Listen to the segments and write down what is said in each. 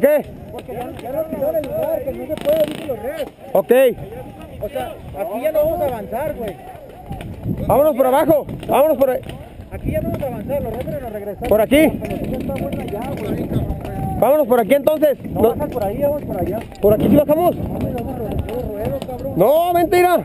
¿Por qué? Porque ya, ya nos el lugar, que no se puede, dicen los res. Ok, O sea, aquí ya no vamos a avanzar, güey. vámonos por abajo, vámonos por ahí. Aquí ya no vamos a avanzar, los res nos regresamos. ¿Por aquí? Güey. Vámonos por aquí entonces. No, No, por ahí, vamos por allá. ¿Por aquí sí bajamos? No, mentira.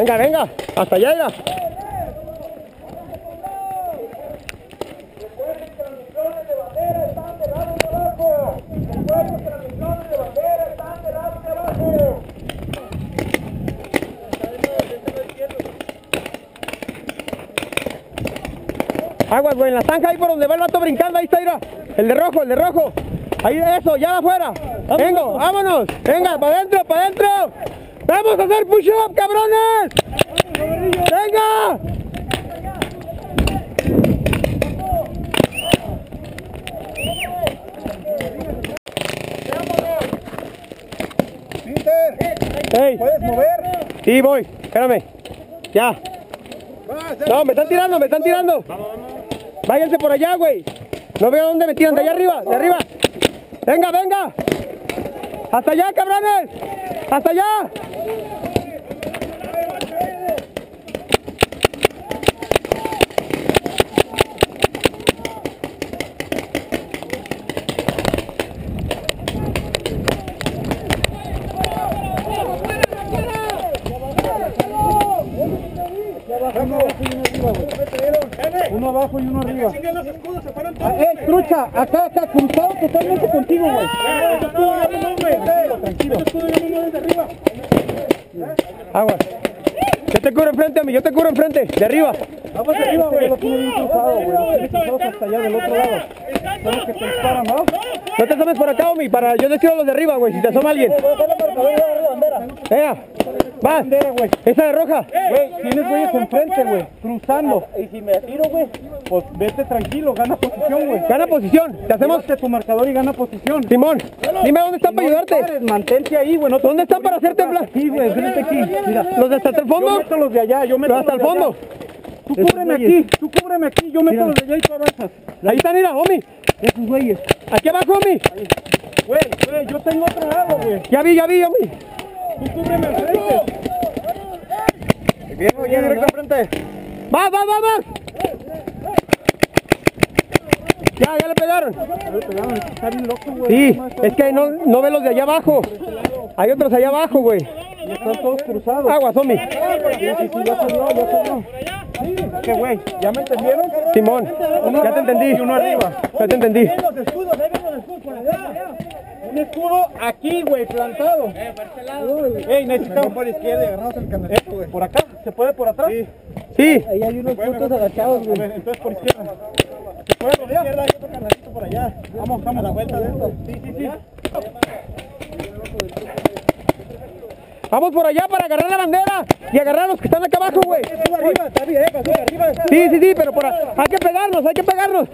Venga, venga, hasta allá ya. Aguas, güey, en la zanja ahí por donde va el vato brincando, ahí está, mira. El de rojo, el de rojo. Ahí, eso, ya afuera. Venga, vámonos. Venga, para adentro, para adentro. Vamos a hacer push-up, cabrones. Venga. Peter, Hey, ¿puedes mover? sí, voy. Espérame. Ya. No, me están tirando, me están tirando. Váyanse por allá, güey. No veo dónde me tiran, de allá arriba, de arriba. Venga, venga. Hasta allá, cabrones. Hasta allá. Uno abajo y uno arriba. Eh, trucha, acá, acá, cruzado totalmente contigo, güey. Tranquilo, tranquilo. Agua. Yo te cubro enfrente a mí, yo te cubro enfrente, de arriba. Vamos arriba, güey, lo bien cruzado, güey. Lo tiene cruzado hasta allá del otro lado. Sabes que te disparan, ¿no? No te asomes por acá, Omi, para yo decirlo a los de arriba, güey, si te asoma alguien. Venga, va, esa de roja. Güey, tienes güeyes enfrente, güey, cruzando. Y si me tiro, güey, pues vete tranquilo, gana posición, güey. Gana posición, te hacemos... Tu marcador y gana posición. Simón, dime dónde están para ayudarte. mantente ahí, güey. No te- ¿Dónde están para hacerte bla- Aquí, güey, vente aquí. Mira, ¿Los de hasta el yo fondo? meto los de allá, yo meto ¿Los hasta el fondo? Tú cúbreme aquí, tú cúbreme aquí, yo meto los de allá y tú avanzas. Ahí están, mira, Omi. Esos güeyes. Aquí abajo, Omi. Güey, güey, yo tengo otro lado, güey. Ya vi, ya vi, Omi. Tú cúbreme al frente. Bien, güey, directo al frente. Va, va, va, va. Ya, ya le pegaron. Está bien loco, güey. Sí, es que no, no ve los de allá abajo. Hay otros allá abajo, güey. Y están todos cruzados. Aguas, Omi. Sí, sí, sí, ya salió, ya salió. ¿Qué, güey? ¿Ya me entendieron? Simón, ya te entendí. Y uno arriba. Ya te entendí. los escudos, ahí ven los escudos por allá. Un escudo aquí, güey, plantado. Eh, por este lado. Ey, necesitamos por izquierda agarramos el canalito, güey. ¿Por acá? ¿Se puede por atrás? Sí. Sí, Ahí hay unos puntos agachados, güey. Entonces por izquierda. ¿Se puede por izquierda? Hay otro canalito por allá. Vamos, vamos a la vuelta de esto. Sí, sí, sí. Vamos por allá para agarrar la bandera y agarrar a los que están acá abajo, güey. Eh. Sí, sí, sí, pero por a- hay que pegarnos, hay que pegarnos.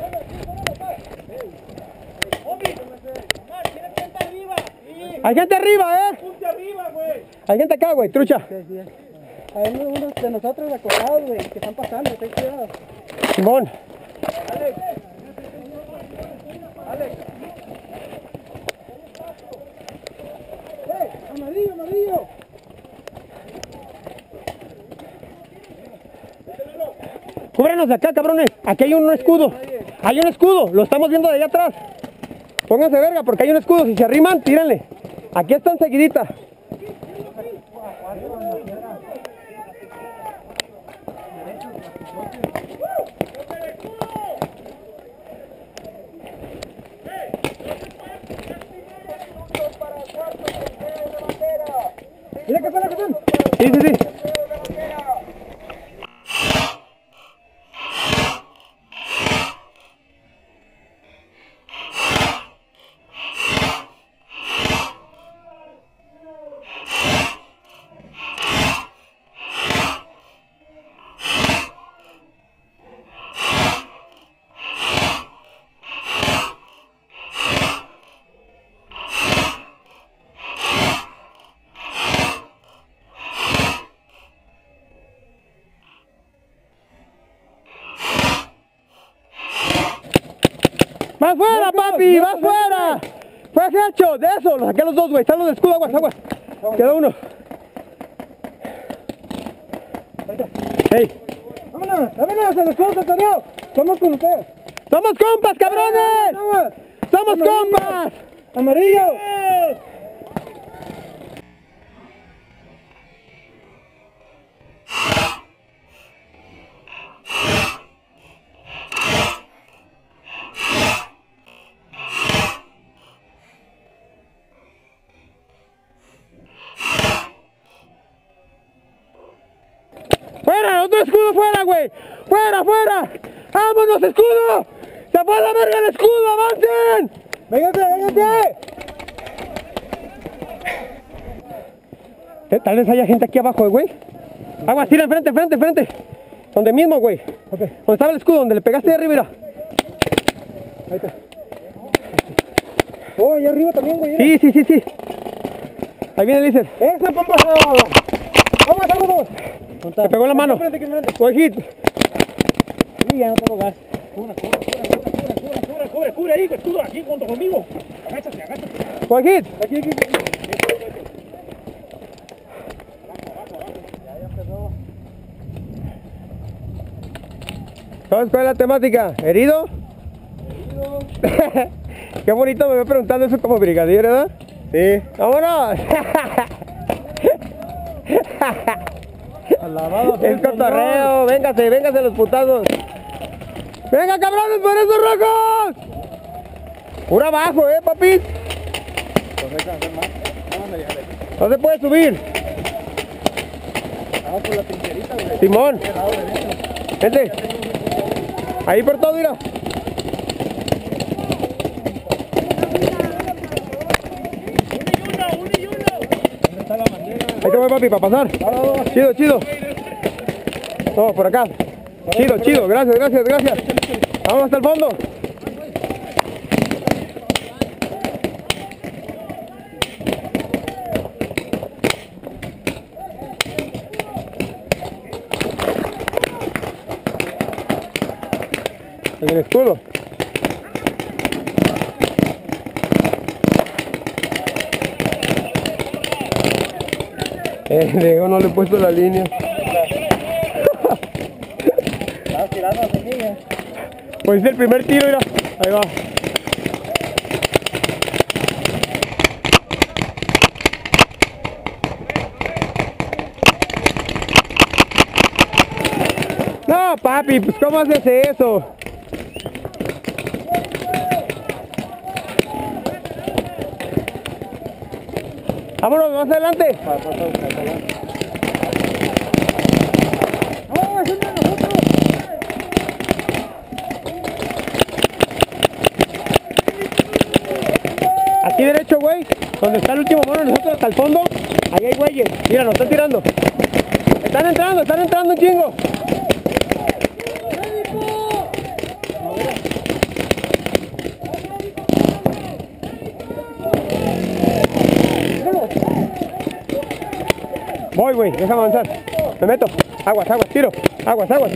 Hay gente arriba, ¿eh? Hay gente acá, güey, trucha. Hay unos de nosotros acostados, güey, que están pasando, ten cuidado. Simón. Amarillo, amarillo. Cúbrenos de acá, cabrones. Aquí hay un escudo. Hay un escudo. Lo estamos viendo de allá atrás. Pónganse verga porque hay un escudo. Si se arriman, tírenle. Aquí están seguidita. Mira que pasa, que son. Sí, sí, sí. ¡Va fuera, papi! ¡Va fuera! ¡Fue hecho! ¡De eso! Los saqué los dos, güey. Están los de escudo, aguas, aguas. Queda uno. ¡Ey! ¡Vámonos! ¡Vámonos! ¡El escudo! ¡Somos con ustedes! ¡Somos compas, cabrones! ¡Somos compas! ¡Amarillo! Güey! ¡Fuera, fuera! ¡Vámonos, escudo! ¡Se fue a la verga el escudo! ¡Avancen! ¡Véngate, véngate! Eh, Tal vez haya gente aquí abajo, güey. Aguas, tira enfrente, enfrente, enfrente. Donde mismo, güey. Ok, Donde estaba el escudo, donde le pegaste de arriba, mira. ahí está. Oh, allá arriba también, güey. Sí, sí, sí, sí. Ahí viene el Lícer. ¡Esa, pompa! ¡Vamos, vámonos! Me pegó la mano. Hit. Sí, ya no tengo gas. Cubra, cubra, cubra ahí, escudo, aquí junto conmigo. Agáchate, agáchate. Buen hit. Aquí, aquí, aquí. ¿Sabes cuál es la temática? ¿Herido? Qué bonito me va preguntando eso como brigadier, ¿verdad? Sí. ¡Vámonos! Alabado Es cotorreo, véngase, véngase los putazos. ¡Venga, cabrones, por esos rojos! Pura abajo, eh, papi. No se puede subir. Vamos por la güey. Simón, vente. Ahí por todo, mira. Ahí te voy, papi, para pasar. Chido, chido. No, por acá. Chido, chido. Gracias, gracias, gracias. Vamos hasta el fondo. En el escudo. Eh, no le he puesto la línea. Estás tirando a semilla. Pues es el primer tiro, mira. Ahí va. No, papi, pues ¿cómo haces eso? Vámonos, más adelante. ¡No, es uno de nosotros! Aquí derecho, güey. Donde está el último mono, nosotros hasta el fondo. Ahí hay güeyes. Mira, nos están tirando. Están entrando, están entrando un chingo. Voy, güey, déjame avanzar. Me meto. Aguas, aguas, tiro. Aguas, aguas.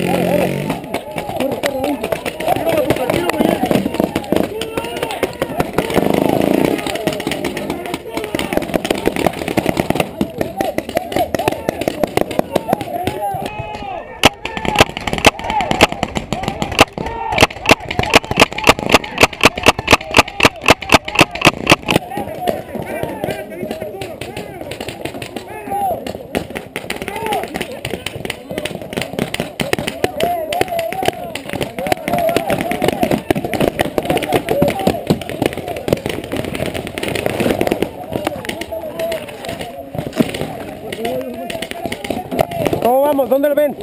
¿Cómo vamos? ¿Dónde lo ven?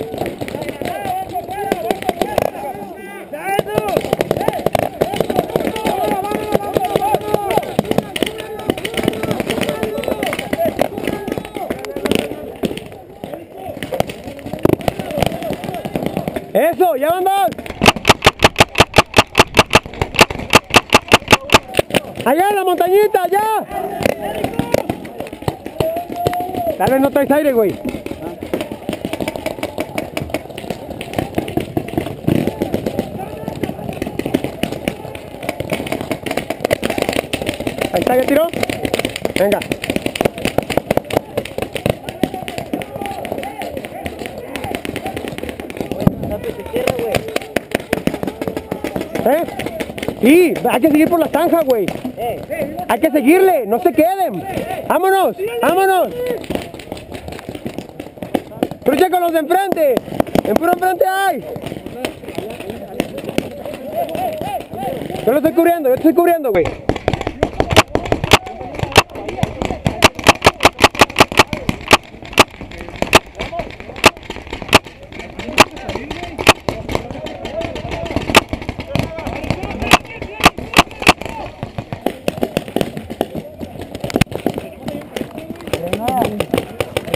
¡Eso! ¡Ya vamos! ¡Allá en la montañita! ¡Allá! Tal vez no traes aire, güey. Está, ya tiró. Venga. ¿Eh? Sí, hay que seguir por la zanja, güey. Hay que seguirle, no se queden. Vámonos, vámonos. Trucha con los de enfrente. En enfrente hay. Yo lo estoy cubriendo, yo estoy cubriendo, güey.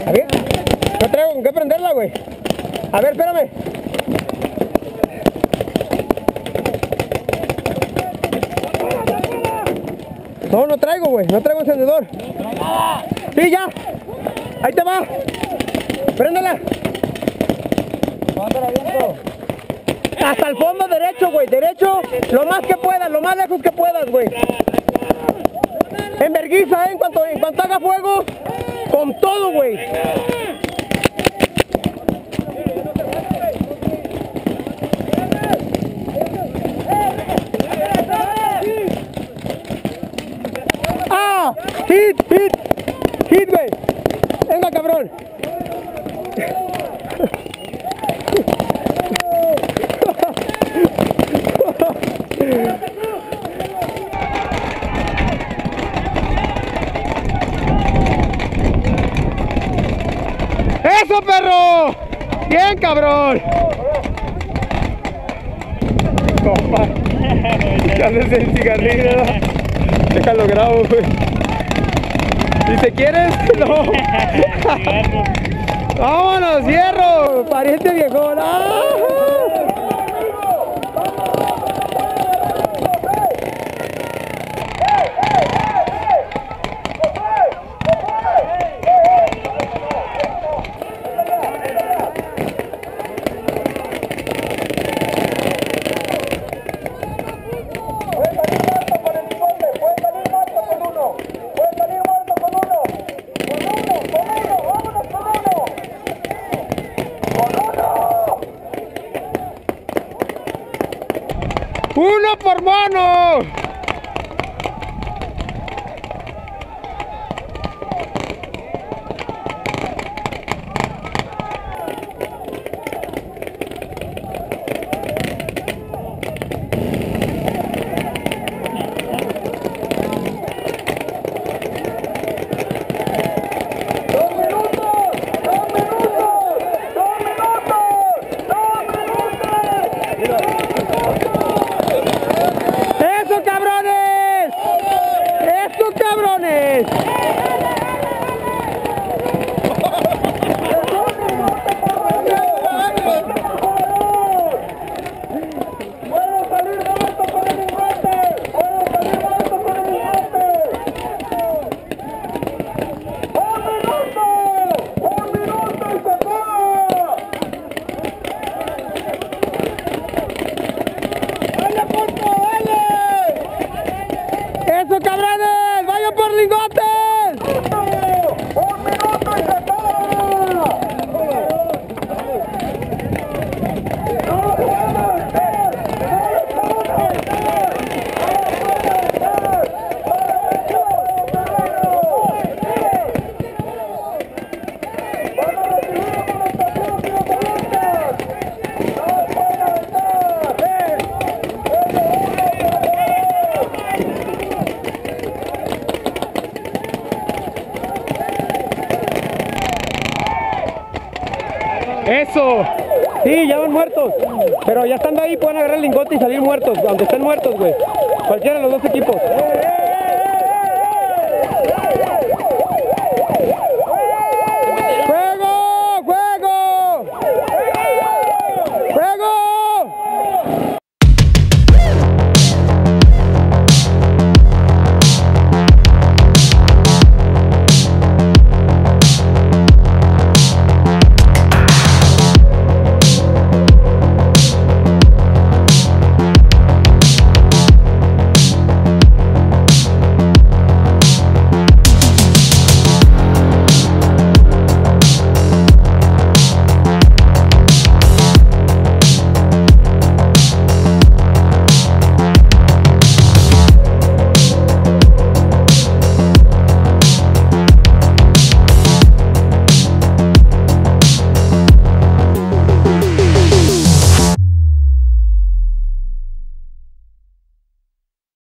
A ver, prenderla, güey. A ver, espérame. No, no traigo, güey. No traigo encendedor. Sí, ya. Ahí te va. Préndela. Hasta el fondo derecho, güey. Derecho, lo más que puedas, lo más lejos que puedas, güey. En vergüenza, ¿eh? En cuanto, en cuanto haga fuego, con todo, güey. ¡Ah! ¡Hit! ¡Hit! ¡Hit, güey! ¡Venga, cabrón! ¡Eso, perro! ¡Bien, cabrón! Compa, echándose el cigarrillo. Déjalo grabo, güey. Si te quieres, no. Vámonos, hierro, pariente viejón. ¡Ah! ¡Uno por mono! ¡Eso, cabrones! ¡Eso, cabrones! ¡Eso, cabrones! ¡Vayan por lingotes! ¡Eso! Sí, ya van muertos. Pero ya estando ahí pueden agarrar el lingote y salir muertos. Aunque estén muertos, güey. Cualquiera de los dos equipos.